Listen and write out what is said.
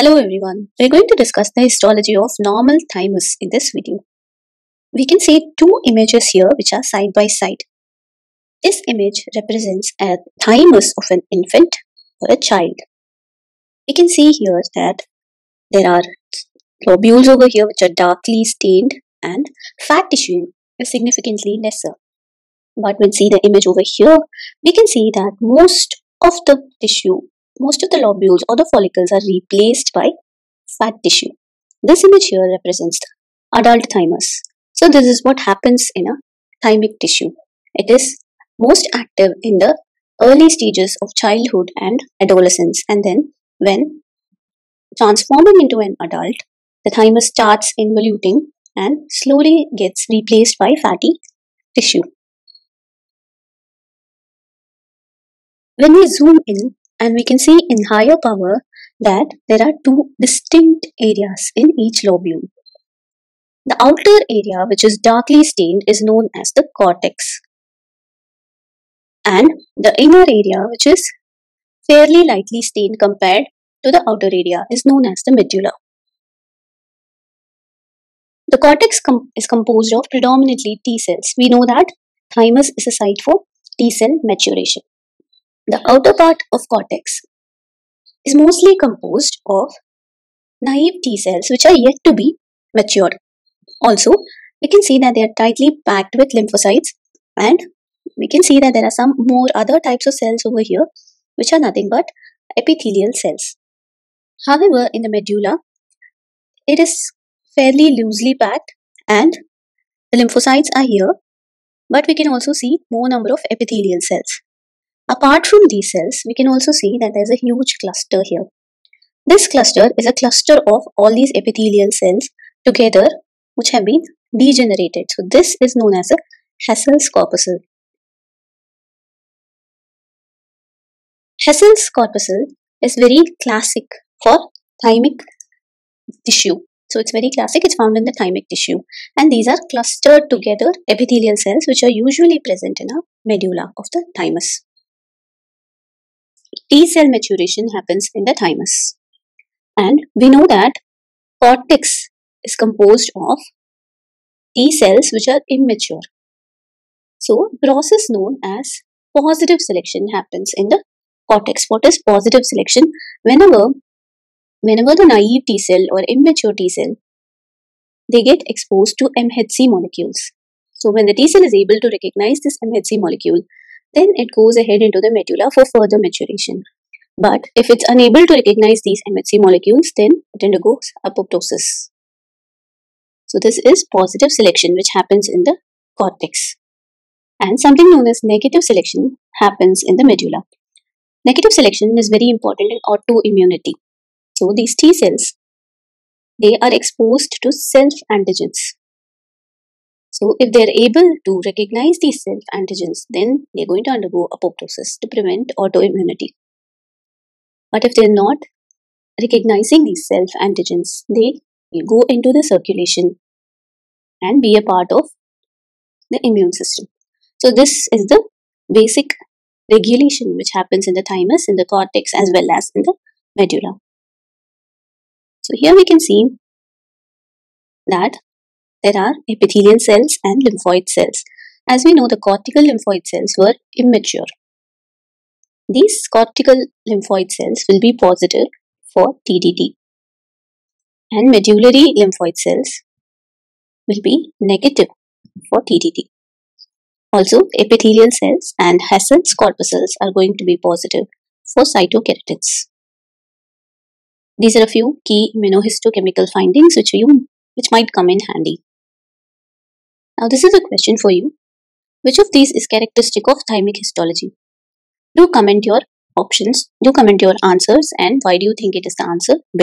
Hello everyone, we're going to discuss the histology of normal thymus in this video. We can see two images here which are side by side. This image represents a thymus of an infant or a child. We can see here that there are lobules over here which are darkly stained and fat tissue is significantly lesser. But when we see the image over here, we can see that most of the tissue most of the lobules or the follicles are replaced by fat tissue. This image here represents the adult thymus. So this is what happens in a thymic tissue. It is most active in the early stages of childhood and adolescence and then when transforming into an adult, the thymus starts involuting and slowly gets replaced by fatty tissue. When we zoom in, and we can see in higher power that there are two distinct areas in each lobule. The outer area which is darkly stained is known as the cortex and the inner area which is fairly lightly stained compared to the outer area is known as the medulla. The cortex com is composed of predominantly T cells. We know that thymus is a site for T cell maturation. The outer part of cortex is mostly composed of naive T cells which are yet to be matured. Also, we can see that they are tightly packed with lymphocytes and we can see that there are some more other types of cells over here which are nothing but epithelial cells. However, in the medulla, it is fairly loosely packed and the lymphocytes are here but we can also see more number of epithelial cells. Apart from these cells, we can also see that there's a huge cluster here. This cluster is a cluster of all these epithelial cells together which have been degenerated. So this is known as a Hassall's corpuscle. Hassall's corpuscle is very classic for thymic tissue. So it's very classic, it's found in the thymic tissue. And these are clustered together epithelial cells which are usually present in a medulla of the thymus. T cell maturation happens in the thymus. And we know that cortex is composed of T cells which are immature. So, process known as positive selection happens in the cortex. What is positive selection? Whenever, whenever the naive T cell or immature T cell, they get exposed to MHC molecules. So, when the T cell is able to recognize this MHC molecule, then it goes ahead into the medulla for further maturation. But if it's unable to recognize these MHC molecules, then it undergoes apoptosis. So this is positive selection which happens in the cortex. And something known as negative selection happens in the medulla. Negative selection is very important in autoimmunity. So these T cells, they are exposed to self-antigens. So if they're able to recognize these self-antigens, then they're going to undergo apoptosis to prevent autoimmunity. But if they're not recognizing these self-antigens, they will go into the circulation and be a part of the immune system. So this is the basic regulation which happens in the thymus, in the cortex as well as in the medulla. So here we can see that there are epithelial cells and lymphoid cells. As we know, the cortical lymphoid cells were immature. These cortical lymphoid cells will be positive for TDT and medullary lymphoid cells will be negative for TDT. Also, epithelial cells and Hassall's corpuscles are going to be positive for cytokeratins. These are a few key immunohistochemical findings which you which might come in handy. Now this is a question for you. Which of these is characteristic of thymic histology? Do comment your options, do comment your answers and why do you think it is the answer below.